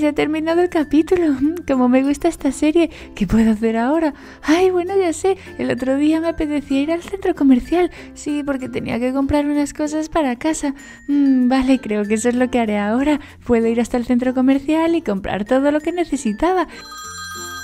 ya he terminado el capítulo. Como me gusta esta serie, ¿qué puedo hacer ahora? Ay, bueno, ya sé, el otro día me apetecía ir al centro comercial. Sí, porque tenía que comprar unas cosas para casa. Mm, vale, creo que eso es lo que haré ahora. Puedo ir hasta el centro comercial y comprar todo lo que necesitaba.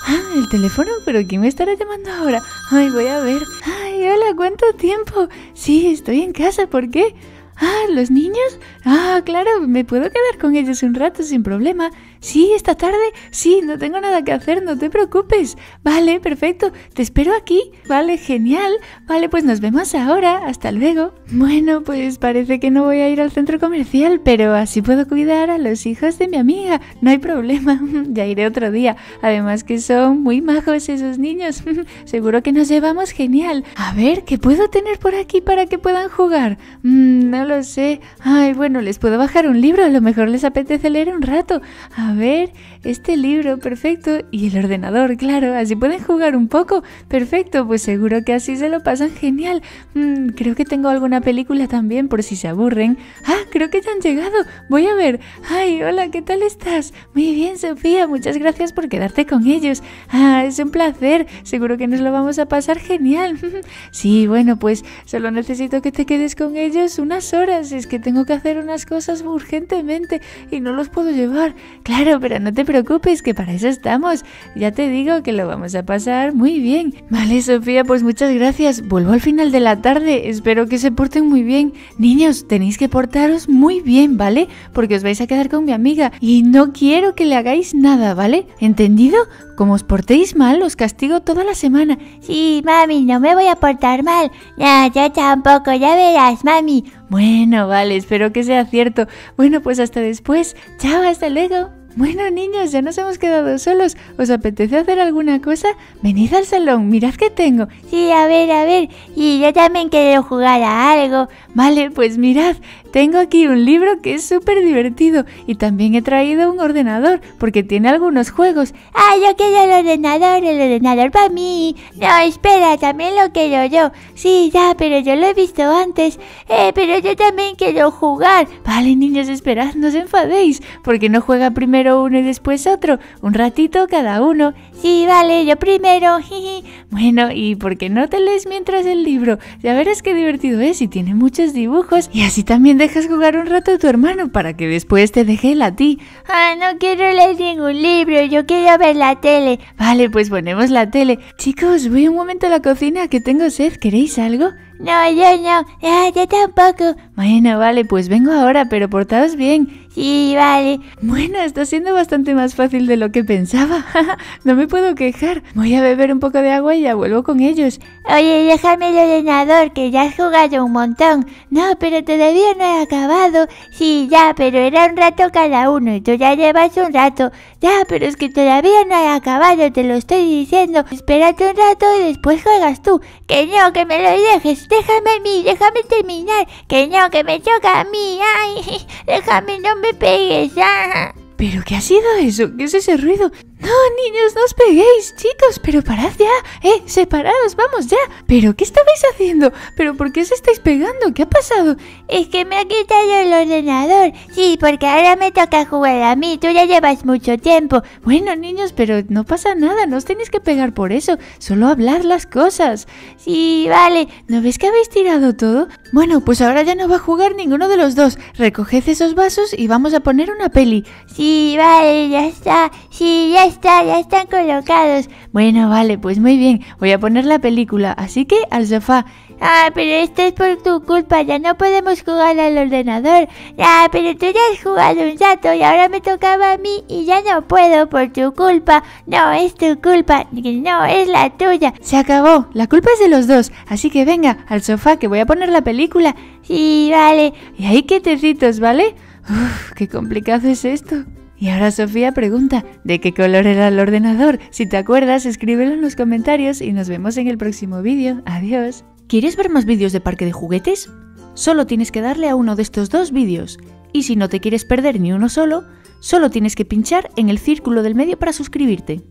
Ah, el teléfono, pero ¿quién me estará llamando ahora? Ay, voy a ver. Ay, hola, ¿cuánto tiempo? Sí, estoy en casa, ¿por qué? Ah, ¿los niños? Ah, claro, me puedo quedar con ellos un rato sin problema. Sí, esta tarde. Sí, no tengo nada que hacer, no te preocupes. Vale, perfecto. Te espero aquí. Vale, genial. Vale, pues nos vemos ahora. Hasta luego. Bueno, pues parece que no voy a ir al centro comercial, pero así puedo cuidar a los hijos de mi amiga. No hay problema. ya iré otro día. Además que son muy majos esos niños. Seguro que nos llevamos genial. A ver, ¿qué puedo tener por aquí para que puedan jugar? Mm, no lo sé. Ay, bueno, les puedo bajar un libro. A lo mejor les apetece leer un rato. A ver, este libro, perfecto. Y el ordenador, claro, así pueden jugar un poco. Perfecto, pues seguro que así se lo pasan genial. Mm, creo que tengo alguna película también por si se aburren. Ah, creo que ya han llegado. Voy a ver. Ay, hola, ¿qué tal estás? Muy bien, Sofía, muchas gracias por quedarte con ellos. Ah, es un placer. Seguro que nos lo vamos a pasar genial. sí, bueno, pues solo necesito que te quedes con ellos unas horas. Es que tengo que hacer unas cosas urgentemente y no los puedo llevar. Claro, pero no te preocupes, que para eso estamos. Ya te digo que lo vamos a pasar muy bien. Vale, Sofía, pues muchas gracias. Vuelvo al final de la tarde. Espero que se porten muy bien. Niños, tenéis que portaros muy bien, ¿vale? Porque os vais a quedar con mi amiga y no quiero que le hagáis nada, ¿vale? ¿Entendido? Como os portéis mal, os castigo toda la semana. Sí, mami, no me voy a portar mal. Ya, yo tampoco, ya verás, mami. Bueno, vale, espero que sea cierto. Bueno, pues hasta después. Chao, hasta luego. Bueno, niños, ya nos hemos quedado solos. ¿Os apetece hacer alguna cosa? Venid al salón, mirad qué tengo. Sí, a ver, a ver. Y yo también quiero jugar a algo. Vale, pues mirad, tengo aquí un libro que es súper divertido y también he traído un ordenador porque tiene algunos juegos. Ah, yo quiero el ordenador, el ordenador para mí. No, espera, también lo quiero yo. Sí, ya, pero yo lo he visto antes. Eh, pero yo también quiero jugar. Vale, niños, esperad, no os enfadéis, porque no juega primero uno y después otro. Un ratito cada uno. Sí, vale, yo primero. bueno, ¿y por qué no te lees mientras el libro? Ya verás qué divertido es y tiene muchos dibujos y así también dejas jugar un rato a tu hermano para que después te deje él a ti. Ah, no quiero leer ningún libro, yo quiero ver la tele. Vale, pues ponemos la tele. Chicos, voy un momento a la cocina que tengo sed. ¿Queréis algo? No, yo no. Ah, yo tampoco. Bueno, vale, pues vengo ahora, pero portaos bien. Sí, vale. Bueno, está siendo bastante más fácil de lo que pensaba. no me puedo quejar. Voy a beber un poco de agua y ya vuelvo con ellos. Oye, déjame el ordenador, que ya has jugado un montón. No, pero todavía no he acabado. Sí, ya, pero era un rato cada uno y tú ya llevas un rato. Ya, pero es que todavía no he acabado, te lo estoy diciendo. Espérate un rato y después juegas tú. Que no, que me lo dejes. Déjame a mí, déjame terminar. Que no, que me toca a mí. Ay, déjame, no me pegues, ya. ¿Pero qué ha sido eso? ¿Qué es ese ruido? No, niños, no os peguéis, chicos, pero parad ya. Eh, separados, vamos ya. ¿Pero qué estabais haciendo? ¿Pero por qué os estáis pegando? ¿Qué ha pasado? Es que me ha quitado el ordenador. Sí, porque ahora me toca jugar a mí. Tú ya llevas mucho tiempo. Bueno, niños, pero no pasa nada. No os tenéis que pegar por eso. Solo hablad las cosas. Sí, vale. ¿No ves que habéis tirado todo? Bueno, pues ahora ya no va a jugar ninguno de los dos. Recoged esos vasos y vamos a poner una peli. Sí, vale, ya está. Sí, ya ya están colocados. Bueno, vale, pues muy bien. Voy a poner la película, así que al sofá. Ah, pero esto es por tu culpa, ya no podemos jugar al ordenador. Ah, pero tú ya has jugado un rato y ahora me tocaba a mí y ya no puedo por tu culpa. No, es tu culpa, no, es la tuya. Se acabó, la culpa es de los dos, así que venga, al sofá que voy a poner la película. Sí, vale. Y ahí quietecitos, ¿vale? Uf, qué complicado es esto. Y ahora Sofía pregunta, ¿de qué color era el ordenador? Si te acuerdas, escríbelo en los comentarios y nos vemos en el próximo vídeo. Adiós. ¿Quieres ver más vídeos de parque de juguetes? Solo tienes que darle a uno de estos dos vídeos. Y si no te quieres perder ni uno solo, solo tienes que pinchar en el círculo del medio para suscribirte.